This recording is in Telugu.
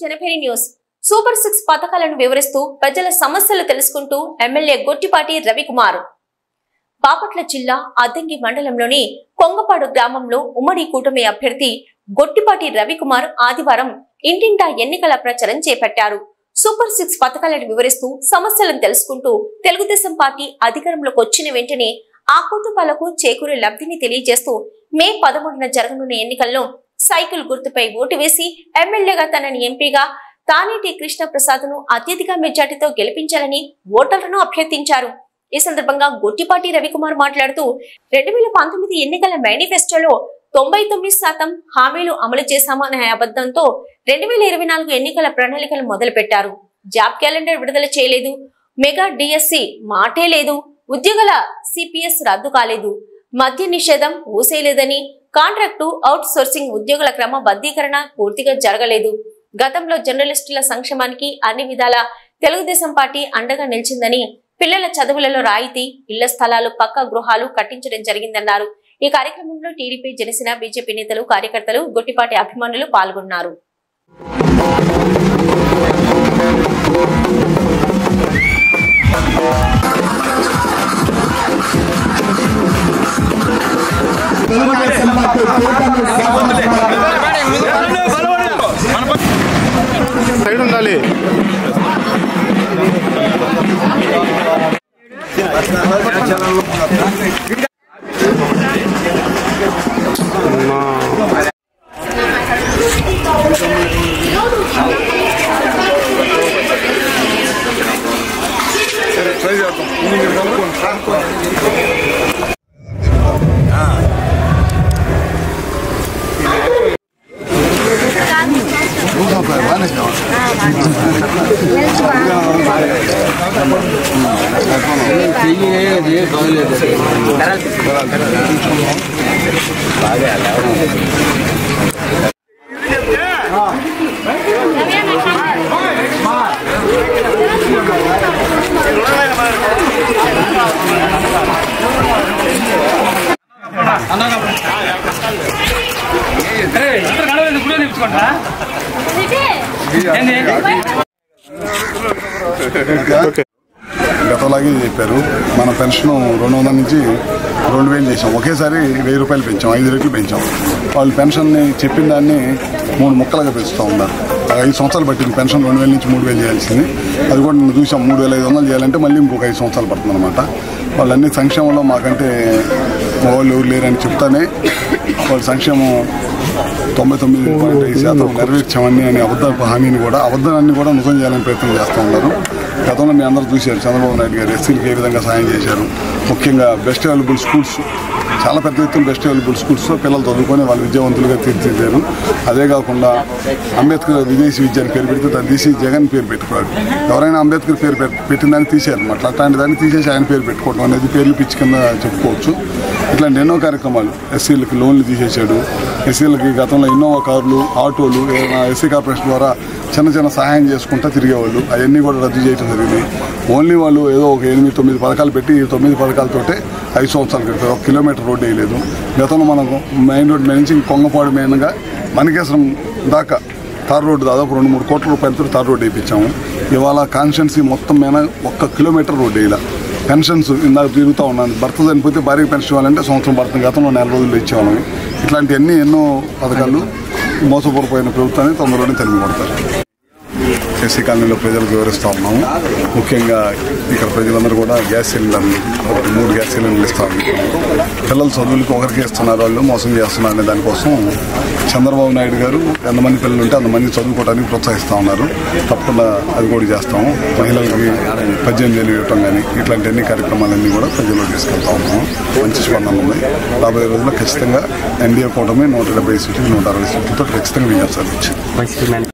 కేసరి న్యూస్. సూపర్ సిక్స్ పథకాలను వివరిస్తూ ప్రజల సమస్యలు తెలుసుకుంటూ ఎమ్మెల్యే గొట్టిపాటి రవికుమార్. బాపట్ల జిల్లా అద్దంకి మండలంలోని కొంగపాడు గ్రామంలో ఉమ్మడి కూటమి అభ్యర్థి గొట్టిపాటి రవికుమార్ ఆదివారం ఇంటింటా ఎన్నికల ప్రచారం చేపట్టారు. సూపర్ సిక్స్ పథకాలను వివరిస్తూ సమస్యలను తెలుసుకుంటూ తెలుగుదేశం పార్టీ అధికారంలోకి వచ్చిన వెంటనే ఆ కుటుంబాలకు చేకూరే లబ్ధిని తెలియజేస్తూ మే పదమూడున జరగనున్న ఎన్నికల్లో సైకిల్ గుర్తుపై ఓటు వేసి ఎమ్మెల్యేగా తనని ఎంపీగా తానేటి కృష్ణప్రసాద్ను అత్యధిక మెజార్టీతో గెలిపించాలని ఓటర్లను అభ్యర్థించారు. ఈ సందర్భంగా గొట్టిపాటి రవికుమార్ మాట్లాడుతూ రెండు వేల పంతొమ్మిది ఎన్నికల మేనిఫెస్టోలో తొంభై తొమ్మిది శాతం హామీలు అమలు చేశామనే అబద్ధంతో రెండు వేల ఇరవై నాలుగు ఎన్నికల ప్రణాళికలు మొదలుపెట్టారు. జాబ్ క్యాలెండర్ విడుదల చేయలేదు. మెగా డిఎస్సి మాటే లేదు. ఉద్యోగుల సిపిఎస్ రద్దు కాలేదు. మద్య నిషేధం ఊసేయలేదని కాంట్రాక్టు అవుట్ సోర్సింగ్ ఉద్యోగుల క్రమబద్ధీకరణ పూర్తిగా జరగలేదు. గతంలో జర్నలిస్టుల సంక్షేమానికి అన్ని విధాల తెలుగుదేశం పార్టీ అండగా నిలిచిందని పిల్లల చదువులలో రాయితీ ఇళ్ళ స్థలాలు పక్కా గృహాలు కట్టించడం జరిగిందన్నారు. ఈ కార్యక్రమంలో టీడీపీ జనసేన బీజేపీ నేతలు కార్యకర్తలు గొట్టిపాటి అభిమానులు పాల్గొన్నారు. సైడ్ ఉండాలి సరే ట్రై చేద్దాం మీరు కనుక్కోండి ఓకే గతలాగే చెప్పారు మన పెన్షన్ రెండు వందల నుంచి రెండు వేలు చేసాం ఒకేసారి వెయ్యి రూపాయలు పెంచాం ఐదు రెట్లు పెంచాం. వాళ్ళు పెన్షన్ని చెప్పిన దాన్ని మూడు ముక్కలుగా పెంచుతూ ఉన్నారు. ఐదు సంవత్సరాలు పట్టింది పెన్షన్ రెండు వేల నుంచి మూడు వేలు చేయాల్సింది. అది కూడా నేను చూసాం మూడు వేల ఐదు వందలు చేయాలంటే మళ్ళీ ఇంకొక ఐదు సంవత్సరాలు పడుతుంది అనమాట వాళ్ళన్ని సంక్షేమంలో మాకంటే మా వాళ్ళు ఎవరు లేరని చెప్తానే వాళ్ళ సంక్షేమం తొంభై తొమ్మిది పాయింట్ ఐదు శాతం నెరవేర్చామని అనే అబద్ధ హామీని కూడా అబద్ధాన్ని కూడా నిజం చేయాలని ప్రయత్నం చేస్తూ ఉన్నారు. గతంలో మీ అందరూ చూశారు. చంద్రబాబు నాయుడు గారు ఎస్సీలకు ఏ విధంగా సాయం చేశారు. ముఖ్యంగా బెస్ట్ అవైలబుల్ స్కూల్స్ చాలా పెద్ద ఎత్తున బెస్ట్ అవైలబుల్ స్కూల్స్లో పిల్లలు చదువుకొని వాళ్ళు విద్యావంతులుగా తీర్చిదిద్దారు. అదే కాకుండా అంబేద్కర్ విదేశీ విద్య అని పేరు పెడితే దాన్ని తీసి జగన్ పేరు పెట్టుకున్నాడు ఎవరైనా అంబేద్కర్ పేరు పెట్- పెట్టిన దాన్ని తీశారు. అట్లా అట్లాంటి దాన్ని తీసేసి ఆయన పేరు పెట్టుకోవడం అనేది పేర్లు పిచ్చి కింద చెప్పుకోవచ్చు. ఇట్లాంటి ఎన్నో కార్యక్రమాలు ఎస్సీలకి లోన్లు తీసేశాడు. ఎస్సీలకి గతంలో ఇన్నోవా కార్లు ఆటోలు ఏదైనా ఎస్సీ కార్పొరేషన్ ద్వారా చిన్న చిన్న సహాయం చేసుకుంటా తిరిగేవాళ్ళు. అవన్నీ కూడా రద్దు చేయడం జరిగింది. ఓన్లీ వాళ్ళు ఏదో ఒక ఎనిమిది తొమ్మిది పథకాలు పెట్టి ఈ తొమ్మిది పథకాలతోటే ఐదు సంవత్సరాలు కట్టారు ఒక కిలోమీటర్ రోడ్డు వేయలేదు. గతంలో మనం మెయిన్ రోడ్ నుంచి కొంగపాడు మెయిన్గా మనకేశ్వరం దాకా తార్ రోడ్డు దాదాపు రెండు మూడు కోట్ల రూపాయలతో తార్ రోడ్డు వేయించాము. ఇవాళ కాన్స్టెన్సీ మొత్తం మీద ఒక్క కిలోమీటర్ రోడ్డు వేయాల. పెన్షన్స్ ఇందాక తిరుగుతూ ఉన్నాను. భర్త చనిపోతే భార్యకి పెన్షన్ ఇవ్వాలంటే సంవత్సరం పడుతుంది. గతంలో నెల రోజులు ఇచ్చేవాళ్ళం. ఇట్లాంటివన్నీ ఎన్నో పథకాలు మోసపూరిపోయిన ప్రభుత్వాన్ని తొందరలోనే తెలియబడతారు ఎస్సీ కాలనీలో ప్రజలకు వివరిస్తూ ఉన్నాము. ముఖ్యంగా ఇక్కడ ప్రజలందరూ కూడా గ్యాస్ సిలిండర్లు ఒకటి మూడు గ్యాస్ సిలిండర్లు ఇస్తా పిల్లలు పిల్లల చదువులకు ఒకరికి ఇస్తున్నారు వాళ్ళు మోసం చేస్తున్నారు అనే దానికోసం చంద్రబాబు నాయుడు గారు ఎంతమంది పిల్లలు ఉంటే అంతమంది చదువుకోవడానికి ప్రోత్సహిస్తూ ఉన్నారు. తప్పకుండా అది కూడా చేస్తాము. మహిళలకి పద్దెనిమిది వేలు ఇవ్వటం కానీ ఇట్లాంటి అన్ని కార్యక్రమాలన్నీ కూడా ప్రజల్లో తీసుకెళ్తా ఉన్నాము. మంచి స్పందన ఉంది. రాబోయే రోజుల్లో ఖచ్చితంగా ఎన్డీఏ కూటమి నూట డెబ్బై సీట్లు నూట అరవై సీట్లతో ఖచ్చితంగా విజయం సాధించింది.